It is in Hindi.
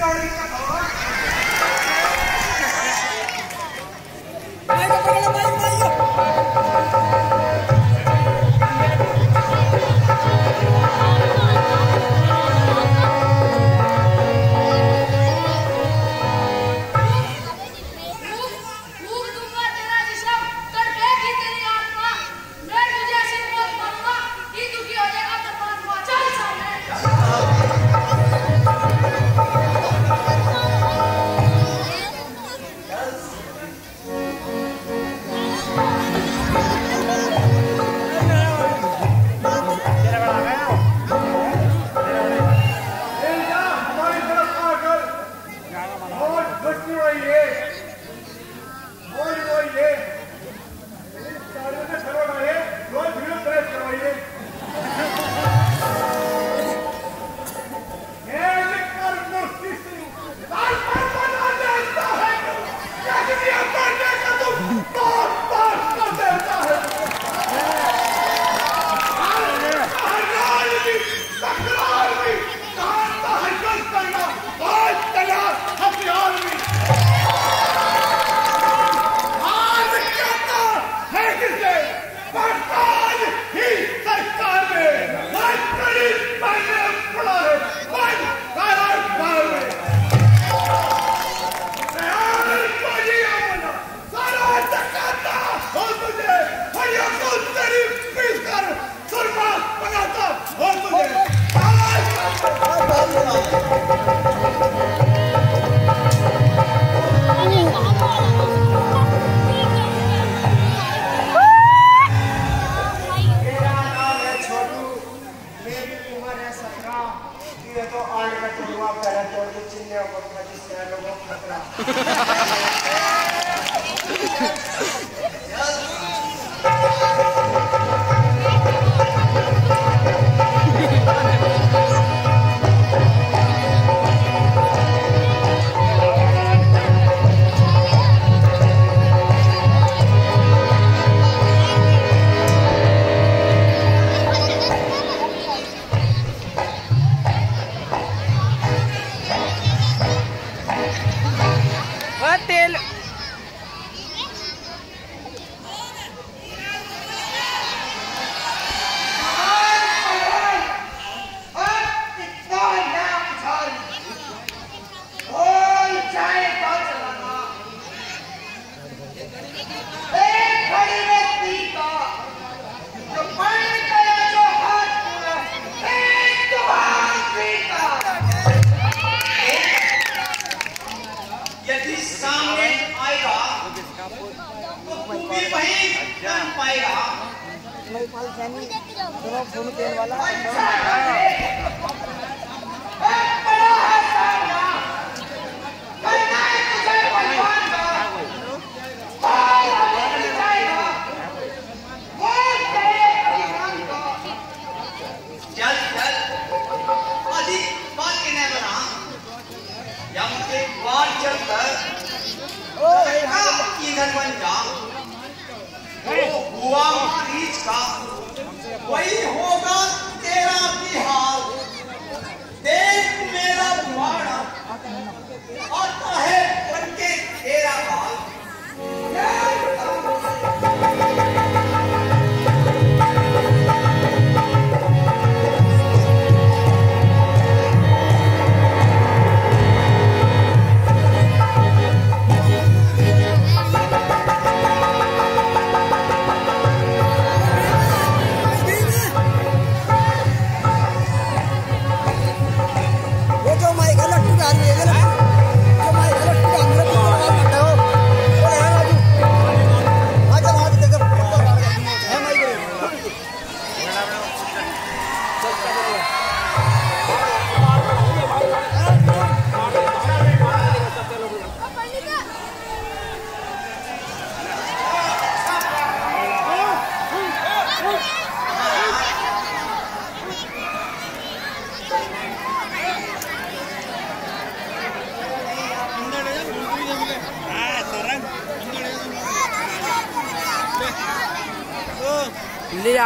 regarding What the... पाएगा मैं पाल सैनी दोनों फ़ोन तेल वाला। अच्छा। 参观长，五虎王李长。ഇല്ല